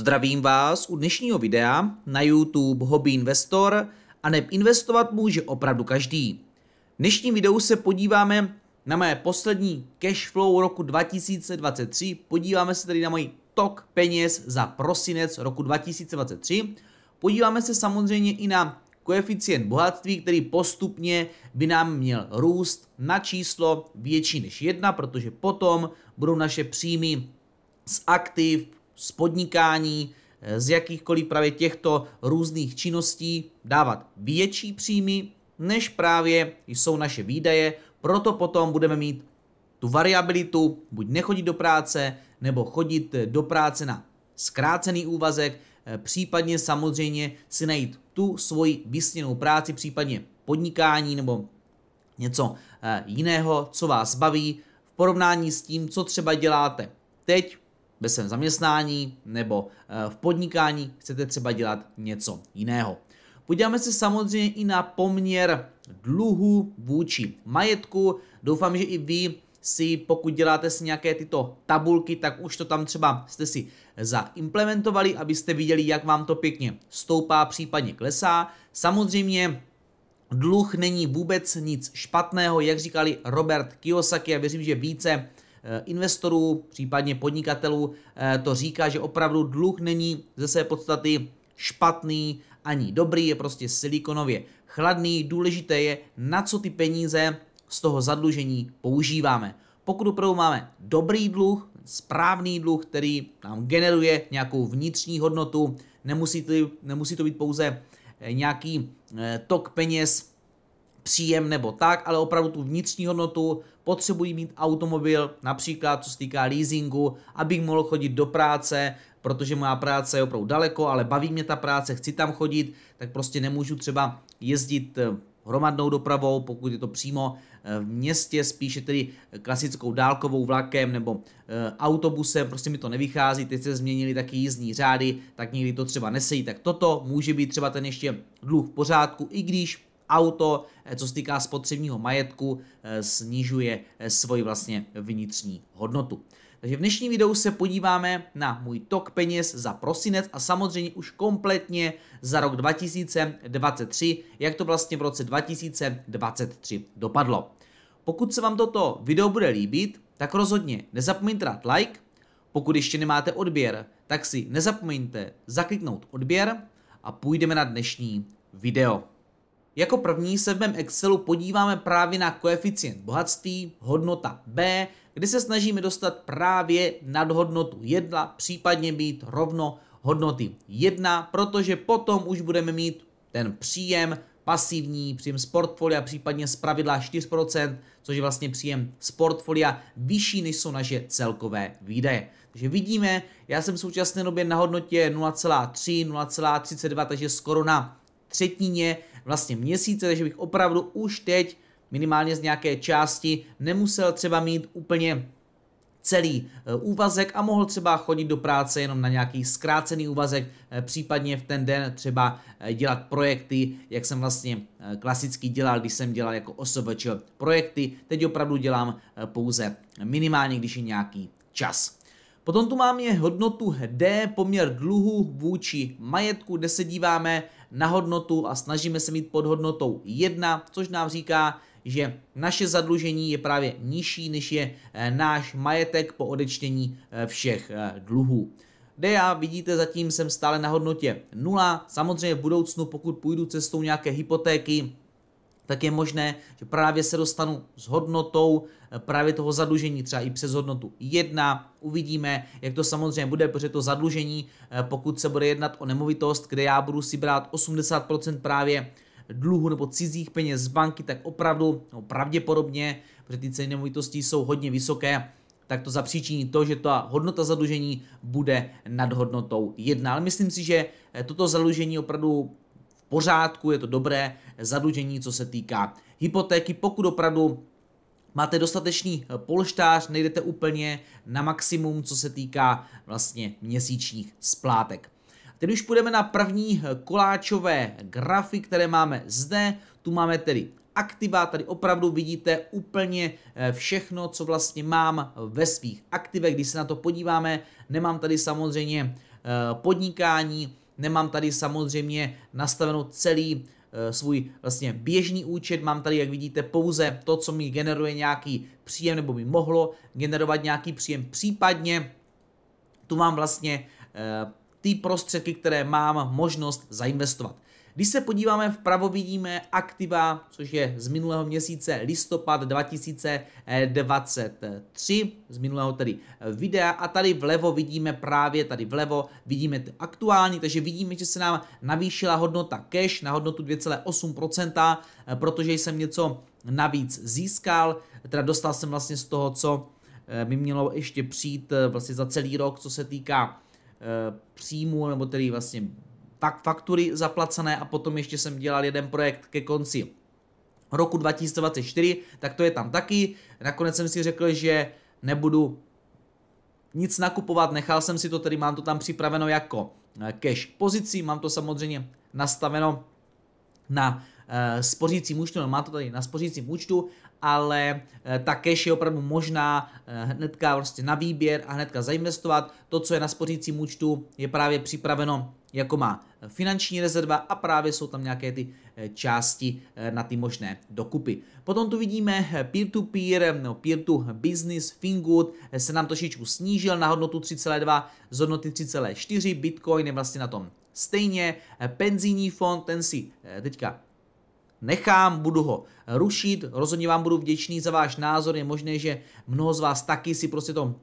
Zdravím vás u dnešního videa na YouTube Hobby Investor a neb investovat může opravdu každý. V dnešním videu se podíváme na mé poslední cash flow roku 2023, podíváme se tedy na můj tok peněz za prosinec roku 2023, podíváme se samozřejmě i na koeficient bohatství, který postupně by nám měl růst na číslo větší než 1, protože potom budou naše příjmy z aktiv, z podnikání, eh, z jakýchkoliv právě těchto různých činností dávat větší příjmy, než právě jsou naše výdaje, proto potom budeme mít tu variabilitu, buď nechodit do práce, nebo chodit do práce na zkrácený úvazek, eh, případně samozřejmě si najít tu svoji vysněnou práci, případně podnikání nebo něco eh, jiného, co vás baví, v porovnání s tím, co třeba děláte teď ve svém zaměstnání nebo eh, v podnikání chcete třeba dělat něco jiného. Podíváme se samozřejmě i na poměr dluhu vůči majetku. Doufám, že i vy si, pokud děláte si nějaké tyto tabulky, tak už to tam třeba jste si zaimplementovali, abyste viděli, jak vám to pěkně stoupá, případně klesá. Samozřejmě dluh není vůbec nic špatného, jak říkali Robert Kiyosaki, já věřím, že více investorů, případně podnikatelů eh, to říká, že opravdu dluh není ze své podstaty špatný ani dobrý, je prostě silikonově chladný. Důležité je, na co ty peníze z toho zadlužení používáme. Pokud opravdu máme dobrý dluh, správný dluh, který nám generuje nějakou vnitřní hodnotu, nemusí to, nemusí to být pouze eh, nějaký tok peněz, příjem nebo tak, ale opravdu tu vnitřní hodnotu, potřebují mít automobil, například co se týká leasingu, abych mohl chodit do práce, protože moja práce je opravdu daleko, ale baví mě ta práce, chci tam chodit, tak prostě nemůžu třeba jezdit eh, hromadnou dopravou, pokud je to přímo eh, v městě, spíše tedy klasickou dálkovou vlakem nebo eh, autobusem, prostě mi to nevychází, teď se změnili taky jízdní řády, tak někdy to třeba nesejí, tak toto může být třeba ten ještě dluh v pořádku, i když auto, eh, co se týká spotřebního majetku, eh, snižuje eh, svoji vlastně vnitřní hodnotu. Takže v dnešním videu se podíváme na můj tok peněz za prosinec a samozřejmě už kompletně za rok 2023, jak to vlastně v roce 2023 dopadlo. Pokud se vám toto video bude líbit, tak rozhodně nezapomeňte dát like, pokud ještě nemáte odběr, tak si nezapomeňte zakliknout odběr a půjdeme na dnešní video. Jako první se v mém Excelu podíváme právě na koeficient bohatství, hodnota B, kde se snažíme dostat právě nad hodnotu 1, případně být rovno hodnoty 1, protože potom už budeme mít ten příjem pasivní, příjem z portfolia, případně z pravidla 4%, což je vlastně příjem z portfolia vyšší, než jsou naše celkové výdaje. Takže vidíme, já jsem v současné době na hodnotě 0,3, 0,32, takže skoro na třetině vlastně měsíce, takže bych opravdu už teď minimálně z nějaké části nemusel třeba mít úplně celý e, úvazek a mohl třeba chodit do práce jenom na nějaký zkrácený úvazek, e, případně v ten den třeba e, dělat projekty, jak jsem vlastně klasicky dělal, když jsem dělal jako OSVČ projekty. Teď opravdu dělám pouze minimálně, když je nějaký čas. Potom tu máme hodnotu D, poměr dluhu vůči majetku, kde se díváme na hodnotu a snažíme se mít pod hodnotou 1, což nám říká, že naše zadlužení je právě nižší, než je eh, náš majetek po odečtení eh, všech eh, dluhů. Já vidíte, zatím jsem stále na hodnotě 0. Samozřejmě v budoucnu, pokud půjdu cestou nějaké hypotéky, tak je možné, že právě se dostanu s hodnotou právě toho zadlužení, třeba i přes hodnotu 1. Uvidíme, jak to samozřejmě bude, protože to zadlužení, eh, pokud se bude jednat o nemovitost, kde já budu si brát 80% právě dluhu nebo cizích peněz z banky, tak opravdu, no pravděpodobně, protože ty ceny nemovitostí jsou hodně vysoké, tak to zapříčiní to, že ta hodnota zadlužení bude nad hodnotou 1. Ale myslím si, že eh, toto zadlužení opravdu pořádku, je to dobré zadlužení, co se týká hypotéky, pokud opravdu máte dostatečný eh, polštář, nejdete úplně na maximum, co se týká vlastně měsíčních splátek. Teď už půjdeme na první eh, koláčové grafy, které máme zde. Tu máme tedy aktiva, tady opravdu vidíte úplně eh, všechno, co vlastně mám ve svých aktivech. Když se na to podíváme, nemám tady samozřejmě podnikání, nemám tady samozřejmě nastavenou celý svůj vlastně běžný účet, mám tady, jak vidíte, pouze to, co mi generuje nějaký příjem, nebo mi mohlo generovat nějaký příjem, případně tu mám vlastně ty prostředky, které mám možnost zainvestovat. Když se podíváme vpravo, vidíme aktiva, což je z minulého měsíce listopad 2023, z minulého tedy videa a tady vlevo vidíme právě, tady vlevo vidíme ty aktuální, takže vidíme, že se nám navýšila hodnota cash na hodnotu 2,8%, protože jsem něco navíc získal, teda dostal jsem vlastně z toho, co by mělo ještě přijít vlastně za celý rok, co se týká Eh, příjmu, nebo tedy vlastně faktury zaplacené a potom ještě jsem dělal jeden projekt ke konci roku 2024, tak to je tam taky. Nakonec jsem si řekl, že nebudu nic nakupovat, nechal jsem si to, tedy mám to tam připraveno jako eh, cash pozici, mám to samozřejmě nastaveno na uh, spořícím účtu, no mám to tady na spořícím účtu, ale uh, ta cash je opravdu možná uh, hnedka prostě na výběr a hnedka zainvestovat. To, co je na spořícím účtu, je právě připraveno jako má finanční rezerva a právě jsou tam nějaké ty části na ty možné dokupy. Potom tu vidíme peer-to-peer, no peer-to-business, Fingood se nám trošičku snížil na hodnotu 3,2 z hodnoty 3,4, Bitcoin je vlastně na tom Stejně eh, penzijní fond, ten si eh, teďka nechám, budu ho rušit, rozhodně vám budu vděčný za váš názor, je možné, že mnoho z vás taky si prostě to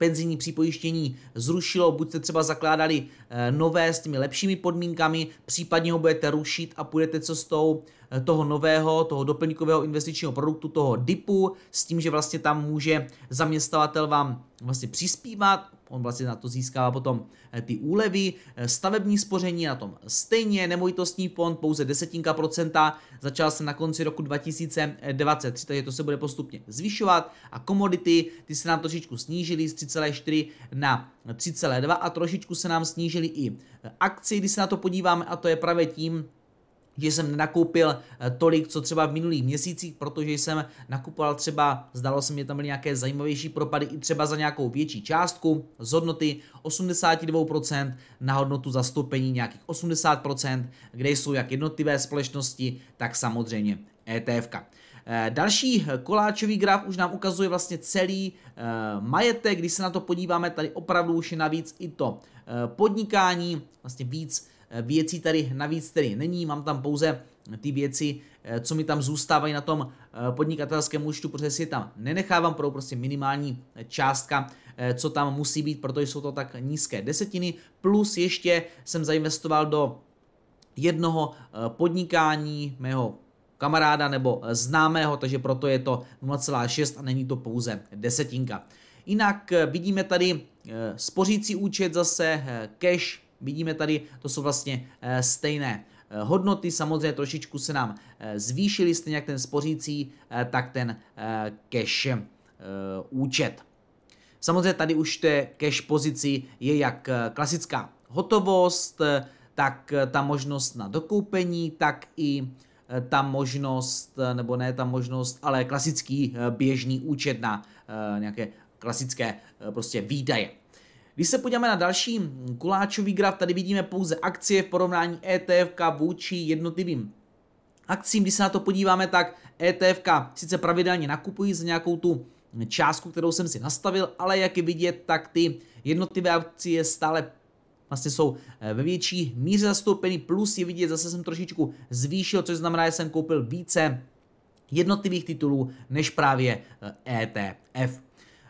penzijní připojištění zrušilo, buď jste třeba zakládali eh, nové s těmi lepšími podmínkami, případně ho budete rušit a půjdete cestou toho nového, toho doplňkového investičního produktu, toho DIPu, s tím, že vlastně tam může zaměstnavatel vám vlastně přispívat, on vlastně na to získává potom eh, ty úlevy, eh, stavební spoření na tom stejně, nemovitostní fond pouze desetinka procenta, začal se na konci roku 2023, takže to se bude postupně zvyšovat a komodity, ty se nám trošičku snížily z 3,4 na 3,2 a trošičku se nám snížily i akcie, když se na to podíváme a to je právě tím, že jsem nenakoupil eh, tolik, co třeba v minulých měsících, protože jsem nakupoval třeba, zdalo se mi tam byly nějaké zajímavější propady i třeba za nějakou větší částku z hodnoty 82% na hodnotu zastoupení nějakých 80%, kde jsou jak jednotlivé společnosti, tak samozřejmě ETF. Eh, další koláčový graf už nám ukazuje vlastně celý eh, majetek, když se na to podíváme, tady opravdu už je navíc i to podnikání, vlastně víc Eh, věcí tady navíc tedy není, mám tam pouze ty věci, eh, co mi tam zůstávají na tom eh, podnikatelském účtu, protože si je tam nenechávám, pro prostě minimální částka, co tam musí být, protože jsou to tak nízké desetiny, plus ještě jsem zainvestoval do jednoho podnikání mého kamaráda nebo známého, takže proto je to 0,6 a není to pouze desetinka. Jinak vidíme tady spořící účet zase, cash, Vidíme tady, to jsou vlastně eh, stejné eh, hodnoty, samozřejmě trošičku se nám eh, zvýšily, stejně jak ten spořící, tak ten cash účet. Samozřejmě tady už té cash pozici je jak klasická hotovost, tak ta možnost na dokoupení, tak i ta možnost, nebo ne ta možnost, ale klasický běžný účet na nějaké klasické prostě výdaje. Když se podíváme na další kuláčový graf, tady vidíme pouze akcie v porovnání ETF vůči jednotlivým akcím. Když se na to podíváme, tak ETF sice pravidelně nakupují za nějakou tu částku, kterou jsem si nastavil, ale jak je vidět, tak ty jednotlivé akcie stále vlastně jsou eh, ve větší míře zastoupeny, plus je vidět, zase jsem trošičku zvýšil, což znamená, že jsem koupil více jednotlivých titulů než právě ETF. Eh, e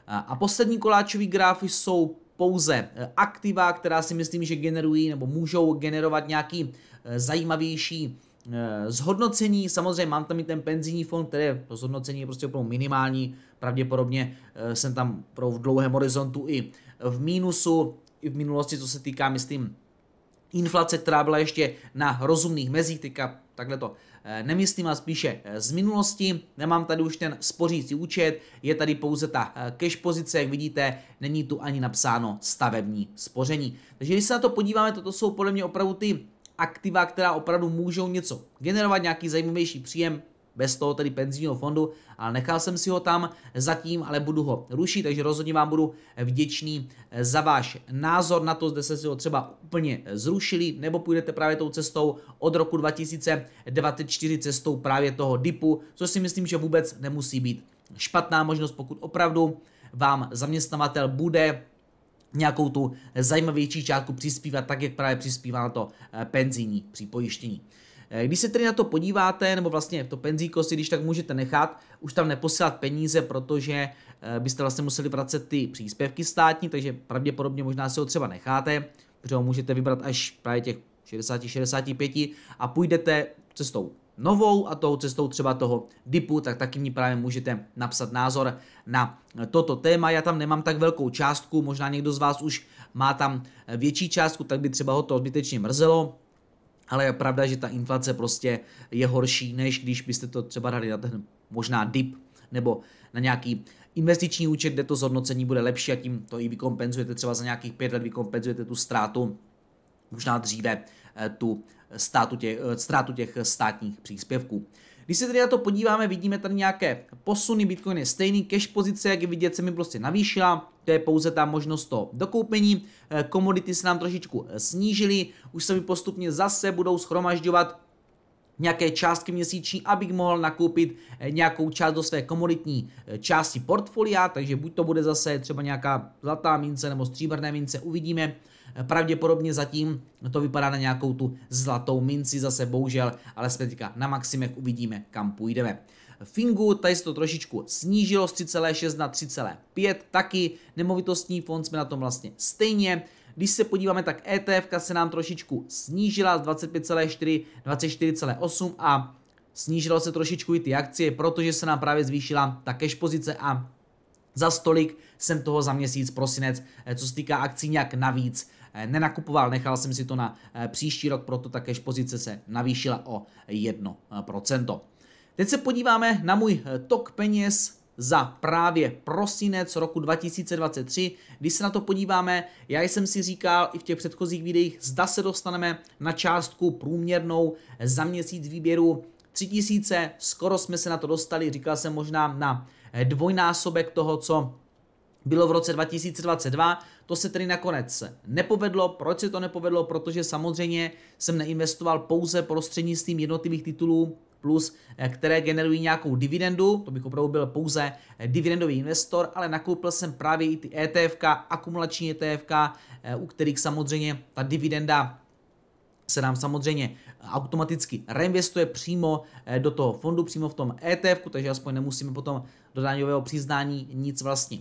a poslední koláčový graf jsou pouze eh, aktiva, která si myslím, že generují nebo můžou generovat nějaký eh, zajímavější eh, zhodnocení. Samozřejmě mám tam i ten penzijní fond, které to zhodnocení je prostě opravdu minimální. Pravděpodobně jsem tam pro v dlouhém horizontu i v mínusu, i v minulosti, co se týká, myslím, inflace, která byla ještě na rozumných mezích, teďka takhle to eh, nemyslím, ale spíše eh, z minulosti. Nemám tady už ten spořící účet, je tady pouze ta eh, cash pozice, jak vidíte, není tu ani napsáno stavební spoření. Takže když se na to podíváme, toto jsou podle mě opravdu ty aktiva, která opravdu můžou něco generovat, nějaký zajímavější příjem, bez toho tedy penzijního fondu, ale nechal jsem si ho tam zatím, ale budu ho rušit, takže rozhodně vám budu vděčný za váš názor na to, zde se si ho třeba úplně zrušili, nebo půjdete právě tou cestou od roku 2024 cestou právě toho DIPu, což si myslím, že vůbec nemusí být špatná možnost, pokud opravdu vám zaměstnavatel bude nějakou tu zajímavější částku přispívat, tak jak právě přispívá na to eh, penzijní připojištění. Eh, když se tedy na to podíváte, nebo vlastně to penzíko si když tak můžete nechat, už tam neposílat peníze, protože eh, byste vlastně museli vracet ty příspěvky státní, takže pravděpodobně možná si ho třeba necháte, protože ho můžete vybrat až právě těch 60-65 a půjdete cestou novou a tou cestou třeba toho dipu, tak taky mi právě můžete napsat názor na toto téma. Já tam nemám tak velkou částku, možná někdo z vás už má tam větší částku, tak by třeba ho to zbytečně mrzelo, ale je pravda, že ta inflace prostě je horší, než když byste to třeba dali na ten možná dip nebo na nějaký investiční účet, kde to zhodnocení bude lepší a tím to i vykompenzujete třeba za nějakých pět let vykompenzujete tu ztrátu možná dříve eh, tu státu těch, eh, ztrátu těch státních příspěvků. Když se tedy na to podíváme, vidíme tady nějaké posuny, Bitcoin je stejný, cash pozice, jak je vidět, se mi prostě navýšila, to je pouze ta možnost to dokoupení, eh, komodity se nám trošičku snížily, už se mi postupně zase budou schromažďovat nějaké částky měsíční, abych mohl nakoupit nějakou část do své komoditní části portfolia, takže buď to bude zase třeba nějaká zlatá mince nebo stříbrné mince, uvidíme. Pravděpodobně zatím to vypadá na nějakou tu zlatou minci zase bohužel, ale jsme teďka na maximech uvidíme, kam půjdeme. Fingu, tady se to trošičku snížilo z 3,6 na 3,5, taky nemovitostní fond jsme na tom vlastně stejně. Když se podíváme, tak ETF se nám trošičku snížila z 25,4 24,8 a snížilo se trošičku i ty akcie, protože se nám právě zvýšila ta cash pozice a za stolik jsem toho za měsíc prosinec, eh, co se týká akcí nějak navíc eh, nenakupoval, nechal jsem si to na eh, příští rok, proto ta cash pozice se navýšila o 1%. Teď se podíváme na můj tok peněz za právě prosinec roku 2023. Když se na to podíváme, já jsem si říkal i v těch předchozích videích, zda se dostaneme na částku průměrnou za měsíc výběru 3000, skoro jsme se na to dostali, říkal jsem možná na dvojnásobek toho, co bylo v roce 2022. To se tedy nakonec nepovedlo. Proč se to nepovedlo? Protože samozřejmě jsem neinvestoval pouze prostřednictvím jednotlivých titulů plus, eh, které generují nějakou dividendu, to bych opravdu byl pouze eh, dividendový investor, ale nakoupil jsem právě i ty ETF, akumulační ETF, eh, u kterých samozřejmě ta dividenda se nám samozřejmě automaticky reinvestuje přímo do toho fondu, přímo v tom ETF, takže aspoň nemusíme potom do daňového přiznání nic vlastně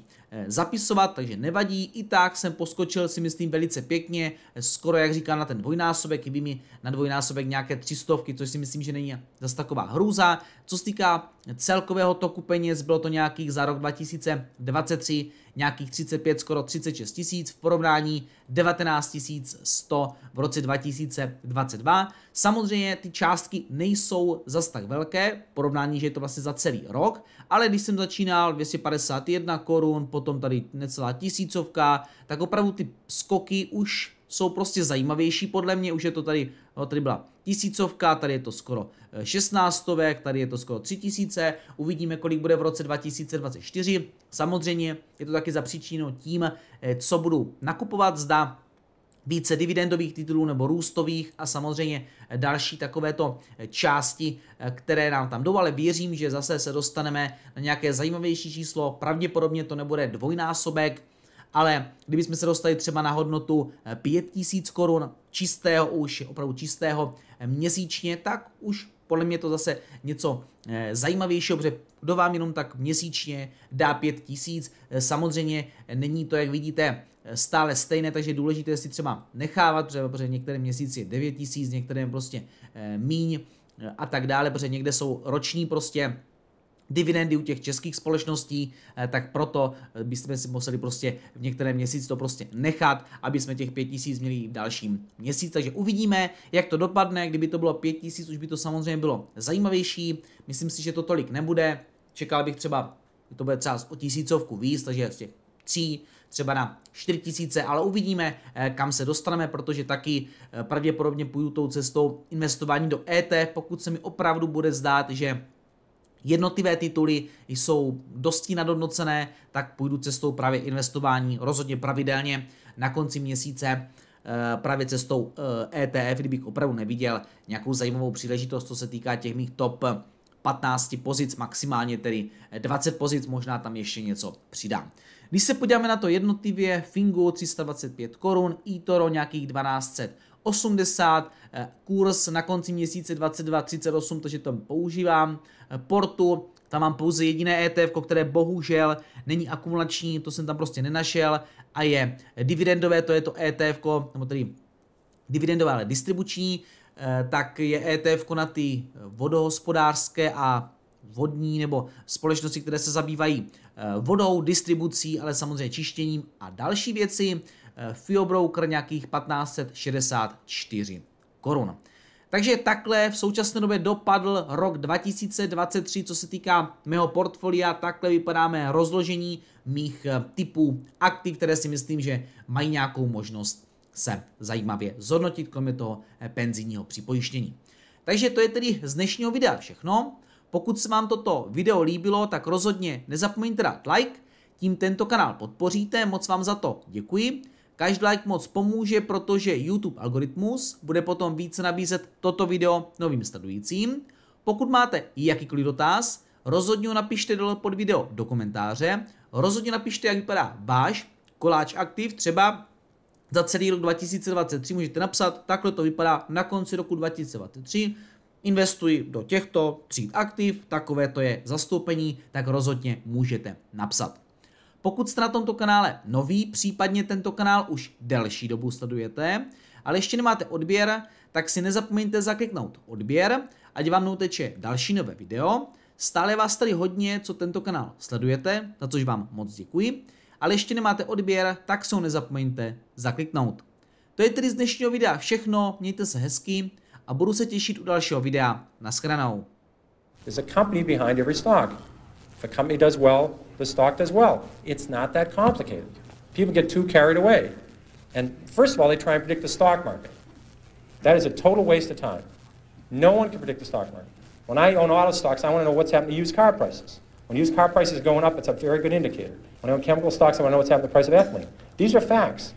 zapisovat, takže nevadí. I tak jsem poskočil si myslím velice pěkně, skoro jak říkám na ten dvojnásobek, chybí mi na dvojnásobek nějaké třistovky, což si myslím, že není zase taková hrůza. Co se týká celkového toku peněz, bylo to nějakých za rok 2023 nějakých 35, skoro 36 tisíc v porovnání 19 100 v roce 2022. Samozřejmě ty částky nejsou zas tak velké, porovnání, že je to vlastně za celý rok, ale když jsem začínal 251 korun, potom tady necelá tisícovka, tak opravdu ty skoky už jsou prostě zajímavější podle mě, už je to tady, no, tady byla tisícovka, tady je to skoro 16 eh, tady je to skoro 3000, uvidíme, kolik bude v roce 2024. Samozřejmě je to taky za příčinu tím, eh, co budu nakupovat, zda více dividendových titulů nebo růstových a samozřejmě další takovéto části, které nám tam jdou, ale věřím, že zase se dostaneme na nějaké zajímavější číslo, pravděpodobně to nebude dvojnásobek, ale kdybychom se dostali třeba na hodnotu 5000 korun čistého už, opravdu čistého měsíčně, tak už podle mě to zase něco eh, zajímavějšího, protože kdo vám jenom tak měsíčně dá 5000, eh, samozřejmě není to, jak vidíte, eh, stále stejné, takže je důležité si třeba nechávat, protože, protože některé měsíci je 9000, některé prostě míň a tak dále, protože někde jsou roční prostě dividendy u těch českých společností, eh, tak proto eh, bychom si museli prostě v některém měsíci to prostě nechat, aby jsme těch 5000 měli v dalším měsíci. Takže uvidíme, jak to dopadne. Kdyby to bylo 5000, už by to samozřejmě bylo zajímavější. Myslím si, že to tolik nebude. Čekal bych třeba, to bude třeba o tisícovku víc, takže z těch tří třeba na 4000, ale uvidíme, eh, kam se dostaneme, protože taky pravděpodobně půjdu tou cestou investování do ET, pokud se mi opravdu bude zdát, že jednotlivé tituly jsou dosti nadhodnocené, tak půjdu cestou právě investování rozhodně pravidelně na konci měsíce eh, právě cestou eh, ETF, kdybych opravdu neviděl nějakou zajímavou příležitost, co se týká těch mých top 15 pozic, maximálně tedy 20 pozic, možná tam ještě něco přidám. Když se podíváme na to jednotlivě, Fingu 325 korun, eToro nějakých 1200 80, eh, kurz na konci měsíce 22.38, takže to používám. Eh, Portu, tam mám pouze jediné ETF, které bohužel není akumulační, to jsem tam prostě nenašel a je dividendové, to je to ETF, nebo tedy dividendové, ale distribuční, eh, tak je ETF na ty vodohospodářské a vodní nebo společnosti, které se zabývají vodou, distribucí, ale samozřejmě čištěním a další věci. Fiobroker nějakých 1564 korun. Takže takhle v současné době dopadl rok 2023, co se týká mého portfolia, takhle vypadáme rozložení mých eh, typů aktiv, které si myslím, že mají nějakou možnost se zajímavě zhodnotit, kromě toho eh, penzijního připojištění. Takže to je tedy z dnešního videa všechno. Pokud se vám toto video líbilo, tak rozhodně nezapomeňte dát like, tím tento kanál podpoříte, moc vám za to děkuji. Každý like moc pomůže, protože YouTube algoritmus bude potom více nabízet toto video novým sledujícím. Pokud máte jakýkoliv dotaz, rozhodně ho napište dole pod video do komentáře. Rozhodně napište, jak vypadá váš koláč aktiv, třeba za celý rok 2023 můžete napsat, takhle to vypadá na konci roku 2023, investuji do těchto tříd aktiv, takové to je zastoupení, tak rozhodně můžete napsat. Pokud jste na tomto kanále nový, případně tento kanál už delší dobu sledujete, ale ještě nemáte odběr, tak si nezapomeňte zakliknout odběr, ať vám neuteče další nové video. Stále vás tady hodně, co tento kanál sledujete, za což vám moc děkuji, ale ještě nemáte odběr, tak se ho nezapomeňte zakliknout. To je tedy z dnešního videa všechno, mějte se hezky a budu se těšit u dalšího videa. Naschledanou. There's a company behind every stock. If a company does well, the stock does well. It's not that complicated. People get too carried away. And first of all, they try and predict the stock market. That is a total waste of time. No one can predict the stock market. When I own auto stocks, I want to know what's happening to used car prices. When used car prices are going up, it's a very good indicator. When I own chemical stocks, I want to know what's happening to the price of ethylene. These are facts.